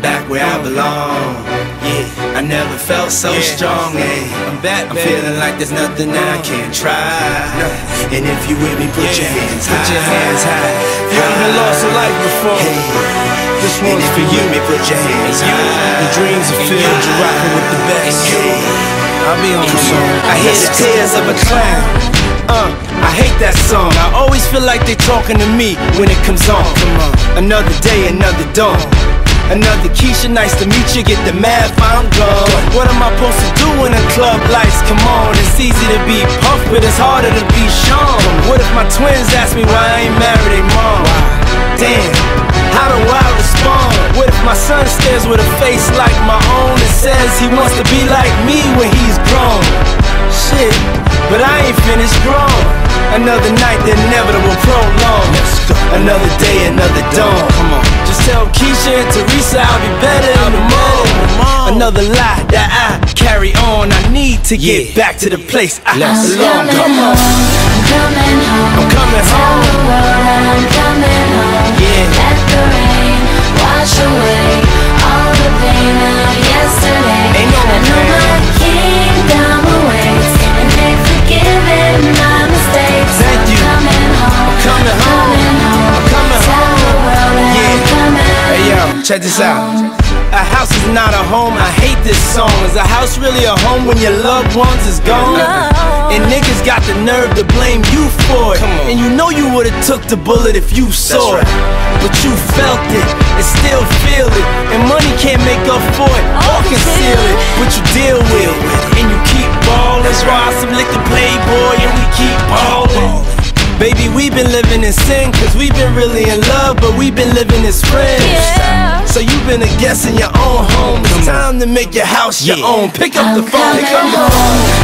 I'm back where I belong. Yeah, I never felt so strong. Yeah, I'm back. I'm feeling like there's nothing I can't try. And if you with me, put your hands high. Put your hands high. You haven't lost a life before. This And one's if for you me, put your hands The high. dreams are filled, you're rocking with the best. I'll be on the song. I hear the tears of a clown. Uh, I hate that song. I always feel like they're talking to me when it comes on. Come on. Another day, another dawn. Another Keisha, nice to meet you. Get the math, I'm gone. What am I supposed to do when the club lights come on? It's easy to be puff, but it's harder to be Sean. What if my twins ask me why I ain't married their mom? Damn, how do I respond? What if my son stares with a face like my own and says he wants to be like me when he's grown? Shit, but I ain't finished grown. Another night, the inevitable prolong. Another day, another dawn. Another lie that I carry on. I need to get back to the place I I'm belong. coming Come on. home, I'm coming home. I'm coming Tell home. the world I'm coming home. Yeah. Let the rain wash away all the pain of yesterday. Ain't no I know pain. my kingdom awaits, and they've forgiven my mistakes. Thank I'm you. coming home. Home. Coming home. I'm coming home. Tell the world that I'm Yeah. coming Hey yo, check this out. A house is not a home. I hate this song. Is a house really a home when your loved ones is gone? And niggas got the nerve to blame you for it. And you know you would've took the bullet if you saw it. But you felt it and still feel it. And money can't make up for it or oh, conceal it. But you deal with Baby, we've been living in sin, cause we've been really in love, but we've been living as friends. Yeah. So you've been a guest in your own home. It's time to make your house your own. Pick up the I'm phone. coming Come on. home,